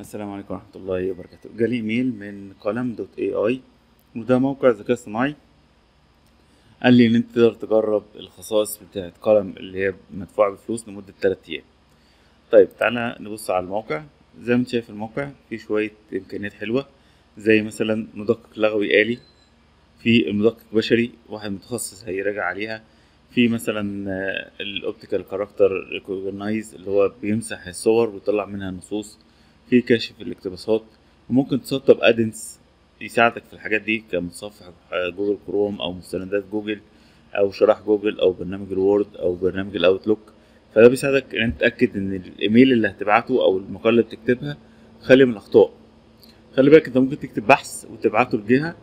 السلام عليكم ورحمة الله وبركاته. جالي إيميل من قلم dot AI وده موقع ذكاء صناعي قال لي إن أنت تقدر تجرب الخصائص بتاعت قلم اللي هي مدفوعة بفلوس لمدة تلات أيام. طيب تعالى نبص على الموقع. زي ما أنت شايف الموقع فيه شوية إمكانيات حلوة. زي مثلا مدقق لغوي آلي في المدقق بشري واحد متخصص هيراجع عليها. في مثلا ال optical character recognize اللي هو بيمسح الصور ويطلع منها نصوص. في كشف الاقتباسات وممكن تسطب add-ins يساعدك في الحاجات دي كمتصفح Google Chrome أو مستندات جوجل أو شرائح جوجل أو برنامج ال Word أو برنامج ال Outlook فده بيساعدك إن تتاكد إن الإيميل اللي هتبعته أو المقاله اللي بتكتبها خالي من الأخطاء. خلي بالك أنت ممكن تكتب بحث وتبعته لجهة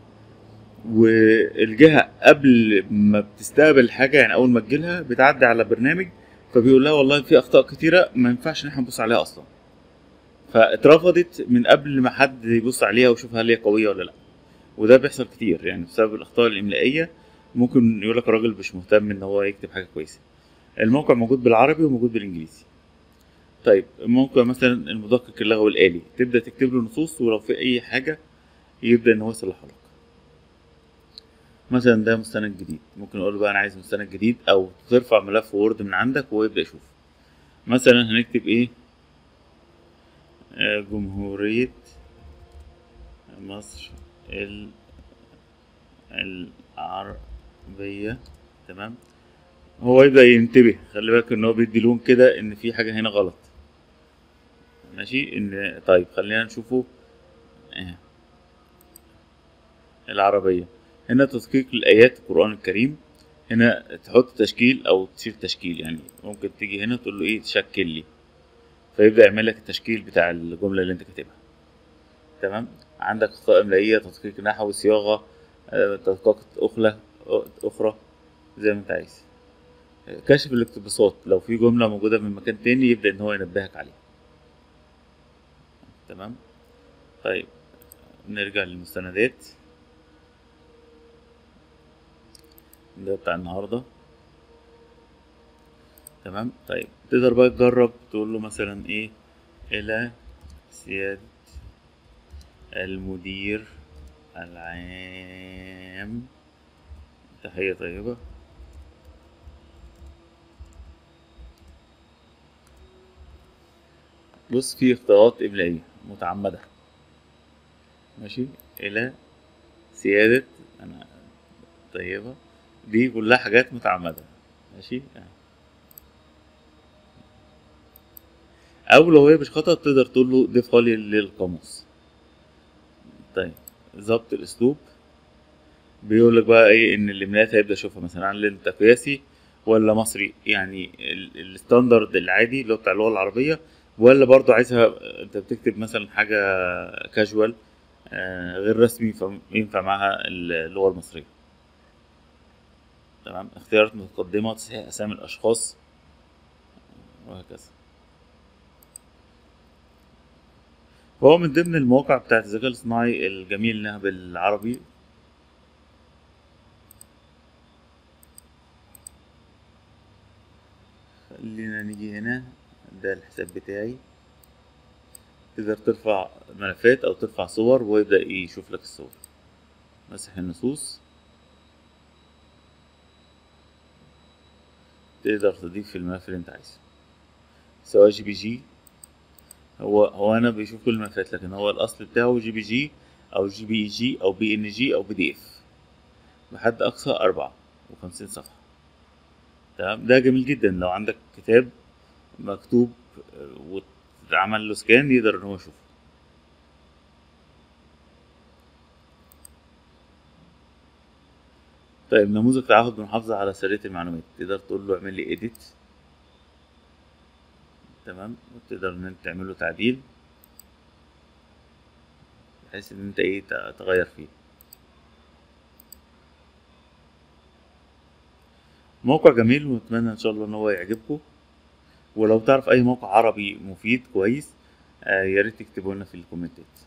والجهة قبل ما بتستقبل حاجة يعني أول ما تجيلها بتعدي على برنامج فبيقول لها والله في أخطاء كتيرة ما ينفعش إن إحنا نبص عليها أصلا. فاترفضت من قبل ما حد يبص عليها ويشوف هل هي قوية ولا لا. وده بيحصل كتير يعني بسبب الأخطاء الإملائية ممكن يقول لك الراجل مش مهتم إن هو يكتب حاجة كويسة. الموقع موجود بالعربي وموجود بالإنجليزي. طيب موقع مثلا المدقق اللغوي الالي تبدأ تكتب له نصوص ولو في أي حاجة يبدأ إن هو يصلحها لك. مثلا ده مستند جديد ممكن أقول له بقى أنا عايز مستند جديد أو ترفع ملف وورد من عندك وهو يبدأ يشوف. مثلا هنكتب إيه؟ جمهورية مصر العربية تمام؟ هو يبدأ ينتبه خلي بالك إن هو بيدي لون كده إن في حاجة هنا غلط. ماشي؟ ان طيب خلينا نشوفه. آه. العربية. هنا تدقيق الآيات القرآن الكريم. هنا تحط تشكيل أو تشيل تشكيل يعني ممكن تيجي هنا تقول له إيه؟ تشكل لي. فيبدأ يعمل لك التشكيل بتاع الجملة اللي أنت كاتبها. تمام؟ عندك أخطاء إملائية تدقيق نحوي صياغة تدقيقات أخرى أخرى زي ما أنت عايز. كشف الاقتباسات. لو في جملة موجودة من مكان تاني يبدأ إن هو ينبهك عليها. تمام؟ طيب نرجع للمستندات. ده بتاع النهارده. تمام؟ طيب تقدر بقى تجرب تقول له مثلا إيه؟ إلى سيادة المدير العام. تحية طيبة. بص في اخطاءات إملائية متعمدة. ماشي؟ إلى سيادة أنا طيبة. دي كلها حاجات متعمدة. ماشي يعني. أو لو هي مش خطأ تقدر تقول له ضيفها لي للقاموس. طيب ظبط الأسلوب. بيقول لك بقى إيه إن الاملاءات هيبدا يشوفها مثلا هل أنت قياسي ولا مصري؟ يعني الستاندرد العادي اللي هو بتاع اللغة العربية ولا برضو عايزها أنت بتكتب مثلا حاجة كاجوال آه غير رسمي فينفع معاها اللغة المصرية. تمام؟ اختيارات متقدمة تصحيح أسامي الأشخاص وهكذا. فهو من ضمن المواقع بتاعت الذكاء الاصطناعي الجميل انها بالعربي خلينا نيجي هنا. ده الحساب بتاعي. تقدر ترفع ملفات أو ترفع صور ويبدأ يشوف لك الصور. مسح النصوص. تقدر تضيف الملف اللي أنت عايزه. سواء JPG هو هو أنا بيشوف كل الملفات لكن هو الأصل بتاعه جي بي جي أو جي بي جي أو بي ان جي أو بي دي اف بحد أقصى أربعة وخمسين صفحة. تمام؟ ده جميل جدا. لو عندك كتاب مكتوب واتعمل له سكان يقدر إن هو يشوفه. طيب نموذج تعهد بمحافظة على سرية المعلومات. تقدر تقول له اعمل لي edit. تمام وتقدر إن أنت تعمل له تعديل بحيث إن أنت إيه تغير فيه. موقع جميل وأتمنى إن شاء الله إن هو يعجبكم. ولو تعرف أي موقع عربي مفيد كويس آه يا ريت تكتبوا لنا في الكومنتات.